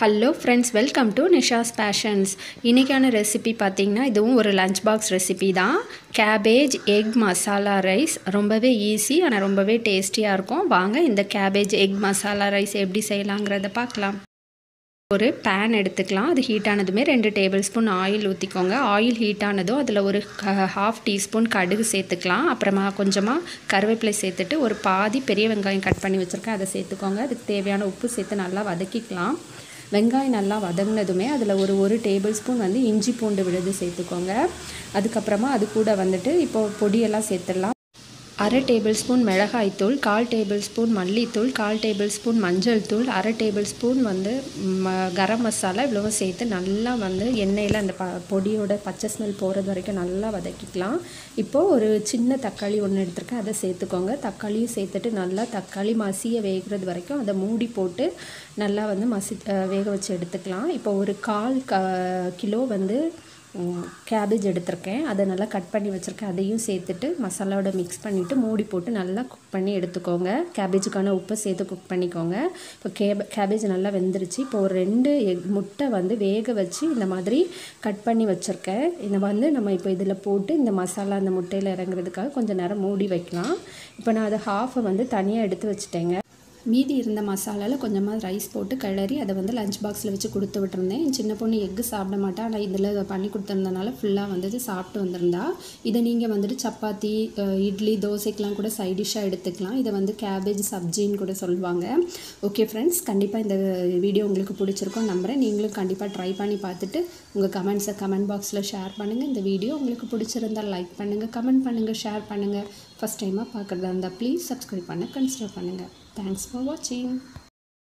Hello friends welcome to Nisha's passions இன்றைக்கான recipe பார்த்திங்கன்னா இதுவும் ஒரு லஞ்ச் பாக்ஸ் ரெசிபி தான். கேபேஜ் எக் மசாலா ரைஸ் ரொம்பவே ஈஸி ஆனால் ரொம்பவே டேஸ்டியாக இருக்கும். வாங்க இந்த கேபேஜ் எக் மசாலா ரைஸ் எப்படி செய்யலாங்கிறத பார்க்கலாம். ஒரு பேன் எடுத்துக்கலாம். அது ஹீட் ஆனதுமே ரெண்டு டேபிள் ஸ்பூன் ஆயில் ஊற்றிக்கோங்க ஆயில் ஹீட் ஆனதும் அதில் ஒரு ஹாஃப் டீஸ்பூன் கடுகு சேர்த்துக்கலாம். அப்புறமா கொஞ்சமாக கருவேப்பிலை சேர்த்துட்டு ஒரு பாதி பெரிய வெங்காயம் கட் பண்ணி வச்சுருக்கேன். அதை சேர்த்துக்கோங்க. அதுக்கு தேவையான உப்பு சேர்த்து நல்லா வதக்கிக்கலாம். வெங்காயம் நல்லா வதங்கினதுமே அதில் ஒரு ஒரு டேபிள் ஸ்பூன் வந்து இஞ்சி பூண்டு விழுது சேர்த்துக்கோங்க. அதுக்கப்புறமா அது கூட வந்துட்டு இப்போது பொடியெல்லாம் சேர்த்துடலாம். அரை டேபிள் ஸ்பூன் மிளகாய்த்தூள் கால் டேபிள்ஸ்பூன் மல்லித்தூள் கால் டேபிள் ஸ்பூன் மஞ்சள் தூள் அரை டேபிள் ஸ்பூன் வந்து ம கரம் மசாலா இவ்வளவும் சேர்த்து நல்லா வந்து எண்ணெயில் அந்த ப பொடியோட பச்சை ஸ்மெல் போகிறது வரைக்கும் நல்லா வதக்கிக்கலாம். இப்போது ஒரு சின்ன தக்காளி ஒன்று எடுத்துருக்கேன். அதை சேர்த்துக்கோங்க. தக்காளியும் சேர்த்துட்டு நல்லா தக்காளி மசிய வேகிறது வரைக்கும் அதை மூடி போட்டு நல்லா வந்து மசி வேக வச்சு எடுத்துக்கலாம். இப்போ ஒரு கால் க கிலோ வந்து கேபேஜ் எடுத்திருக்கேன். அதை நல்லா கட் பண்ணி வச்சுருக்கேன். அதையும் சேர்த்துட்டு மசாலாவோட மிக்ஸ் பண்ணிவிட்டு மூடி போட்டு நல்லா குக் பண்ணி எடுத்துக்கோங்க. கேபேஜுக்கான உப்பை சேர்த்து குக் பண்ணிக்கோங்க. இப்போ கேப கேபேஜ் நல்லா வெந்துருச்சு. இப்போ ஒரு ரெண்டு எக் முட்டை வந்து வேக வச்சு இந்த மாதிரி கட் பண்ணி வச்சுருக்கேன். இதை வந்து நம்ம இப்போ இதில் போட்டு இந்த மசாலா அந்த முட்டையில் இறங்குறதுக்காக கொஞ்சம் நேரம் மூடி வைக்கலாம். இப்போ நான் அதை ஹாஃபை வந்து தனியாக எடுத்து வச்சுட்டேங்க. மீதி இருந்த மசாலாவில் கொஞ்சமாக ரைஸ் போட்டு கிளறி அதை வந்து லஞ்ச் பாக்ஸில் வச்சு கொடுத்து விட்டுருந்தேன். என் சின்ன பொண்ணு எக்கு சாப்பிட மாட்டேன் ஆனால் இதில் பண்ணி கொடுத்துருந்தனால ஃபுல்லாக வந்துட்டு சாப்பிட்டு வந்திருந்தா. இதை நீங்கள் வந்துட்டு சப்பாத்தி இட்லி தோசைக்கெலாம் கூட சைட் டிஷ்ஷாக எடுத்துக்கலாம். இதை வந்து கேபேஜ் சப்ஜின்னு கூட சொல்லுவாங்க. ஓகே ஃப்ரெண்ட்ஸ் கண்டிப்பாக இந்த வீடியோ உங்களுக்கு பிடிச்சிருக்கோம் நம்புகிறேன் நீங்களும் கண்டிப்பாக ட்ரை பண்ணி பார்த்துட்டு உங்கள் கமெண்ட்ஸை கமெண்ட் பாக்ஸில் ஷேர் பண்ணுங்கள் இந்த வீடியோ உங்களுக்கு பிடிச்சிருந்தால் லைக் பண்ணுங்கள் கமெண்ட் பண்ணுங்கள் ஷேர் பண்ணுங்கள் ஃபஸ்ட் டைமாக பார்க்குறதா இருந்தால் ப்ளீஸ் சப்ஸ்கிரைப் பண்ண கன்சிடர் பண்ணுங்கள் தேங்க்ஸ் ஃபார் வாட்சிங்